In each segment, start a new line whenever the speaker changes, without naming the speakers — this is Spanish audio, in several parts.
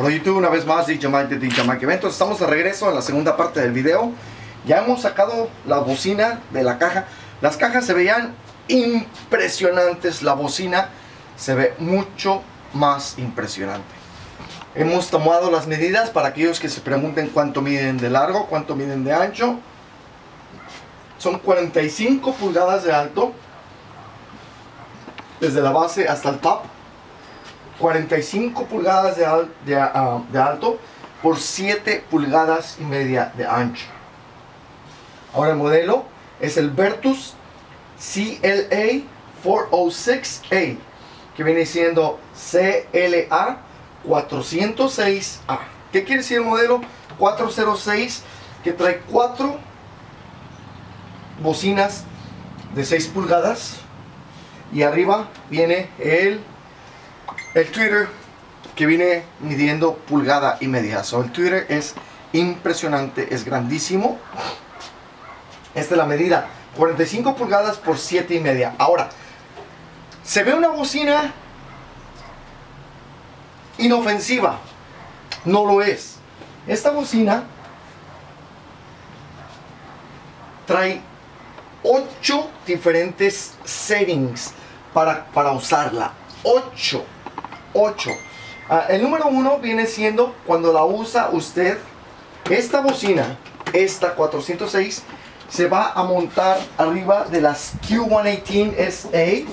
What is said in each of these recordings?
Hola YouTube, una vez más, Mike de Mike Eventos. Estamos de regreso en la segunda parte del video. Ya hemos sacado la bocina de la caja. Las cajas se veían impresionantes. La bocina se ve mucho más impresionante. Hemos tomado las medidas para aquellos que se pregunten cuánto miden de largo, cuánto miden de ancho. Son 45 pulgadas de alto. Desde la base hasta el top 45 pulgadas de, ah, de, alto por 7 pulgadas y media de ancho. Ahora el modelo es el Vertus CLA 406A, que viene siendo CLA 406A. ¿Qué quiere decir el modelo 406? Que trae 4 bocinas de 6 pulgadas y arriba viene el el Twitter que viene midiendo pulgada y media. el Twitter es impresionante, es grandísimo. Esta es la medida, 45 pulgadas por 7 y media. Ahora, se ve una bocina inofensiva. No lo es. Esta bocina trae 8 diferentes settings para, para usarla. 8 8. Ah, el número 1 viene siendo cuando la usa usted, esta bocina, esta 406, se va a montar arriba de las Q118SA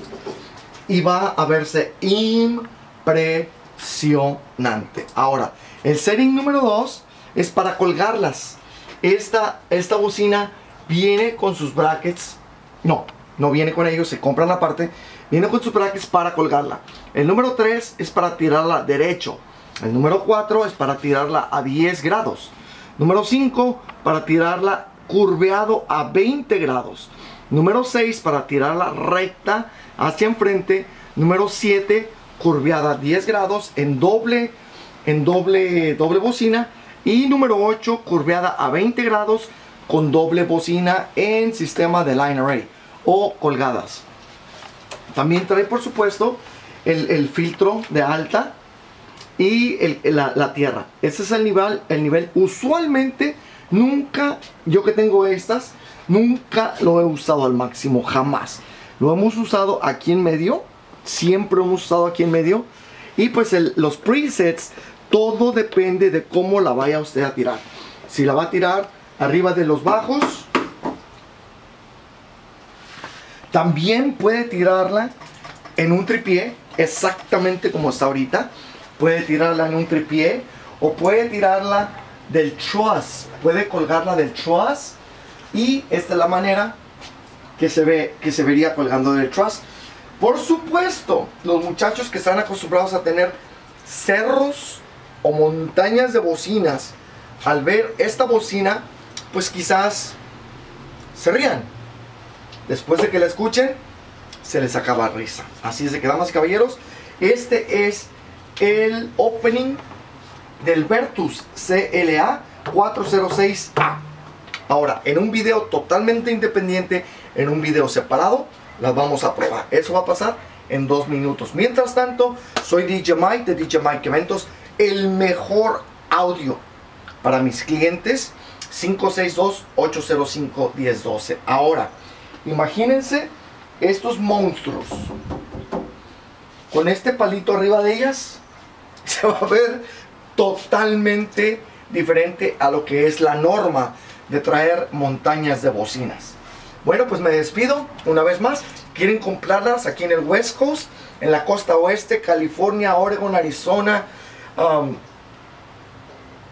y va a verse impresionante. Ahora, el setting número 2 es para colgarlas. Esta, esta bocina viene con sus brackets. No, no viene con ellos, se compran aparte. Viene con sus brackets para colgarla. El número 3 es para tirarla derecho. El número 4 es para tirarla a 10 grados. Número 5 para tirarla curveado a 20 grados. Número 6 para tirarla recta hacia enfrente. Número 7 curveada a 10 grados en doble en doble doble bocina y número 8 curveada a 20 grados con doble bocina en sistema de line array o colgadas. También trae, por supuesto, el, filtro de alta y la, tierra. Ese es el nivel, el nivel. Usualmente, nunca, yo que tengo estas, nunca lo he usado al máximo, jamás. Lo hemos usado aquí en medio, siempre hemos usado aquí en medio. Y pues los presets, todo depende de cómo la vaya usted a tirar. Si la va a tirar arriba de los bajos, También puede tirarla en un tripié, exactamente como está ahorita. Puede tirarla en un tripié o puede tirarla del truss. Puede colgarla del truss y esta es la manera que se ve que se vería colgando del truss. Por supuesto, los muchachos que están acostumbrados a tener cerros o montañas de bocinas, al ver esta bocina, pues quizás se rían después de que la escuchen, se les acaba risa. Así es de que, damas y caballeros, este es el opening del Vertus CLA 406A. Ahora, en un video totalmente independiente, en un video separado, las vamos a probar. Eso va a pasar en dos minutos. Mientras tanto, soy DJ Mike de DJ Mike Eventos, el mejor audio para mis clientes. 562-805-1012. Ahora, Imagínense estos monstruos. Con este palito arriba de ellas, se va a ver totalmente diferente a lo que es la norma de traer montañas de bocinas. Bueno, pues me despido una vez más. Quieren comprarlas aquí en el West Coast, en la costa oeste, California, Oregon, Arizona, um,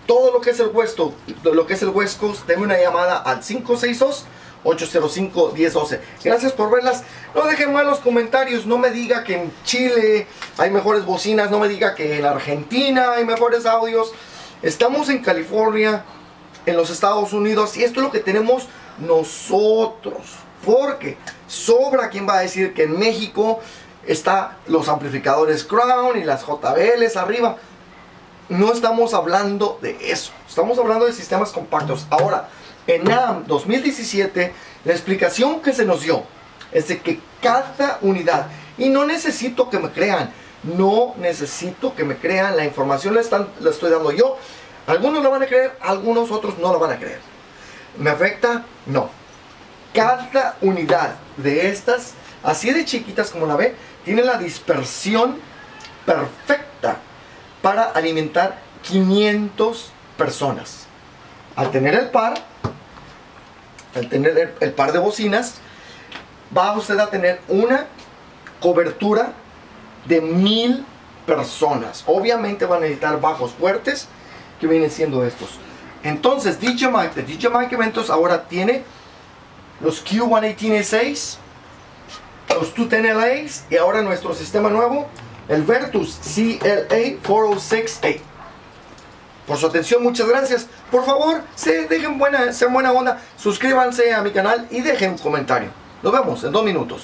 todo lo que es el West, lo que es el West Coast, denme una llamada al 562 805-1012. Gracias por verlas. No dejen malos comentarios. No me diga que en Chile hay mejores bocinas. No me diga que en Argentina hay mejores audios. Estamos en California, en los Estados Unidos. Y esto es lo que tenemos nosotros. Porque sobra quien va a decir que en México está los amplificadores Crown y las JBLs arriba. No estamos hablando de eso. Estamos hablando de sistemas compactos. Ahora, en NAM 2017, la explicación que se nos dio es de que cada unidad, y no necesito que me crean, No necesito que me crean, la información la, están, la estoy dando yo. Algunos la van a creer, algunos otros no la van a creer. ¿Me afecta? No. Cada unidad de estas, así de chiquitas como la ve, tiene la dispersión perfecta para alimentar 500 personas. Al tener el par, al tener el, par de bocinas, va usted a tener una cobertura de mil personas. Obviamente van a necesitar bajos fuertes que vienen siendo estos. Entonces DJ Mike, de DJ Mike Eventos ahora tiene los Q118A6, los 210LAs y ahora nuestro sistema nuevo, el Vertus CLA 406A. Por su atención, muchas gracias. Por favor, se dejen buena, sean buena onda, suscríbanse a mi canal y dejen un comentario. Nos vemos en dos minutos.